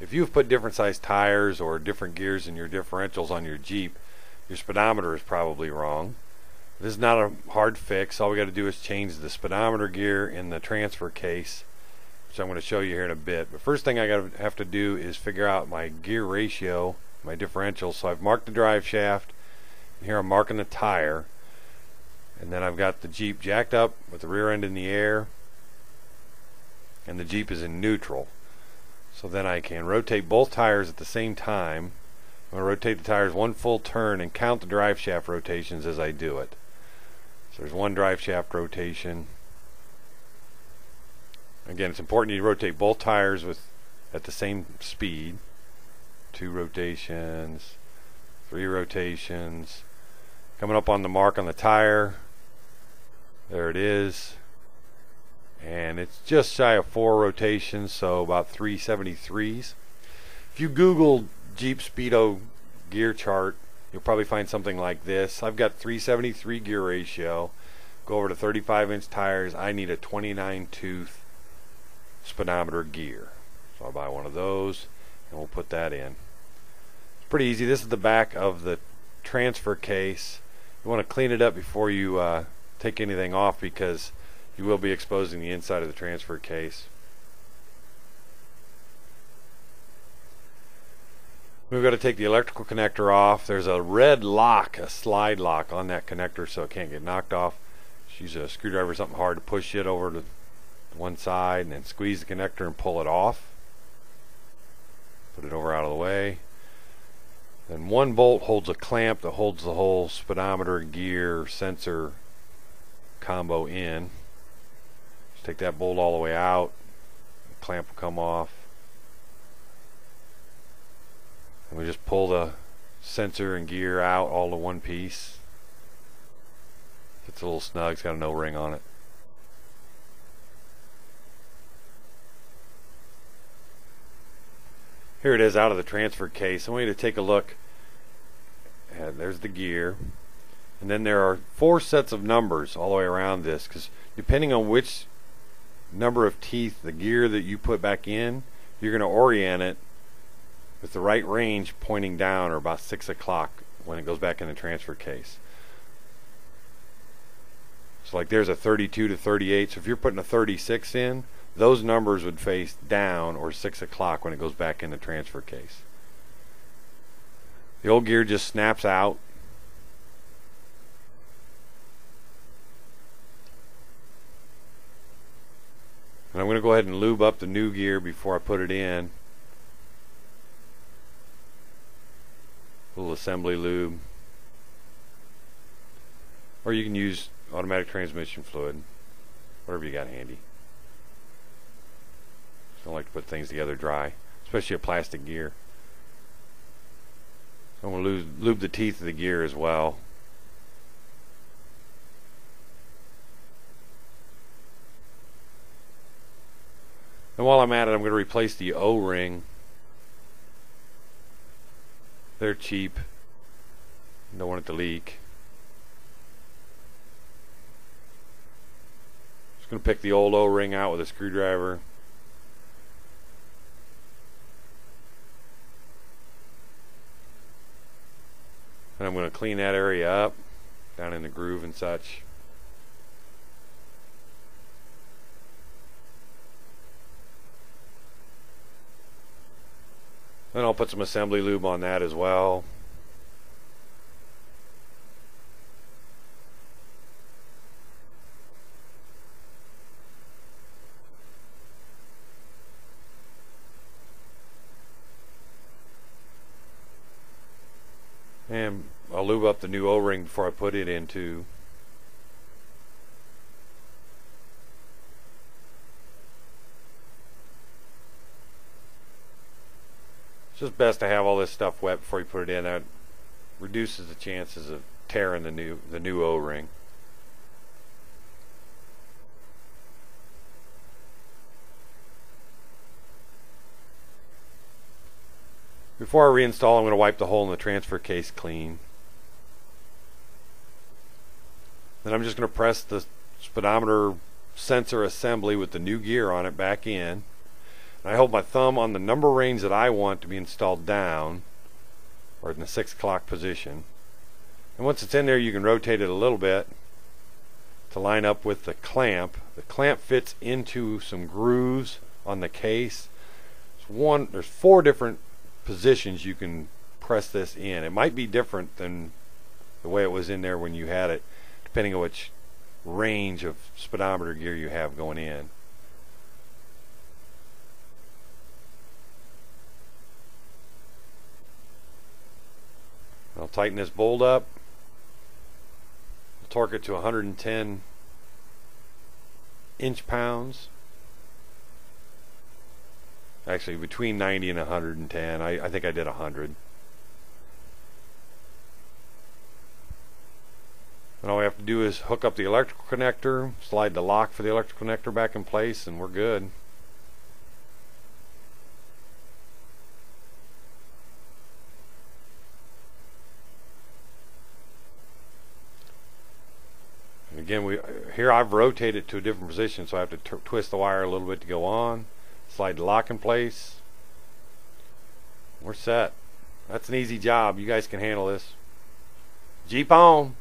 if you've put different size tires or different gears in your differentials on your Jeep, your speedometer is probably wrong. This is not a hard fix. All we got to do is change the speedometer gear in the transfer case, which I'm going to show you here in a bit. But first thing I got to have to do is figure out my gear ratio, my differential. So I've marked the drive shaft. Here I'm marking the tire. And then I've got the Jeep jacked up with the rear end in the air. And the Jeep is in neutral. So then I can rotate both tires at the same time. I'm going to rotate the tires one full turn and count the drive shaft rotations as I do it. So there's one drive shaft rotation. Again, it's important you rotate both tires with at the same speed. Two rotations, three rotations. Coming up on the mark on the tire. There it is. And it's just shy of four rotations, so about 373s. If you Google Jeep Speedo gear chart, you'll probably find something like this. I've got 373 gear ratio. Go over to 35 inch tires. I need a 29 tooth speedometer gear. So I'll buy one of those and we'll put that in. It's pretty easy. This is the back of the transfer case. You want to clean it up before you uh, take anything off because you will be exposing the inside of the transfer case. We've got to take the electrical connector off. There's a red lock, a slide lock on that connector so it can't get knocked off. Just use a screwdriver or something hard to push it over to one side and then squeeze the connector and pull it off. Put it over out of the way. Then one bolt holds a clamp that holds the whole speedometer, gear, sensor combo in. Take that bolt all the way out. The clamp will come off. And we just pull the sensor and gear out all to one piece. It's a little snug, it's got an O-ring on it. Here it is out of the transfer case. I want you to take a look. And there's the gear. And then there are four sets of numbers all the way around this because depending on which number of teeth the gear that you put back in, you're going to orient it with the right range pointing down or about 6 o'clock when it goes back in the transfer case. So like there's a 32 to 38. So if you're putting a 36 in, those numbers would face down or 6 o'clock when it goes back in the transfer case. The old gear just snaps out. And I'm going to go ahead and lube up the new gear before I put it in. little assembly lube. Or you can use automatic transmission fluid, whatever you got handy. Don't like to put things together dry, especially a plastic gear. So I'm going to lube the teeth of the gear as well. And while I'm at it, I'm going to replace the O-ring they're cheap. Don't want it to leak. Just going to pick the old O-ring out with a screwdriver. And I'm going to clean that area up down in the groove and such. Then I'll put some assembly lube on that as well. And I'll lube up the new O-ring before I put it into It's just best to have all this stuff wet before you put it in. That reduces the chances of tearing the new the new O-ring. Before I reinstall, I'm going to wipe the hole in the transfer case clean. Then I'm just going to press the speedometer sensor assembly with the new gear on it back in. I hold my thumb on the number range that I want to be installed down, or in the 6 o'clock position. And once it's in there, you can rotate it a little bit to line up with the clamp. The clamp fits into some grooves on the case. It's one, there's four different positions you can press this in. It might be different than the way it was in there when you had it, depending on which range of speedometer gear you have going in. Tighten this bolt up torque it to 110 inch pounds. Actually, between 90 and 110. I, I think I did 100. And all we have to do is hook up the electrical connector, slide the lock for the electrical connector back in place, and we're good. Again, we here I've rotated to a different position, so I have to twist the wire a little bit to go on. Slide the lock in place. We're set. That's an easy job. You guys can handle this. Jeep on.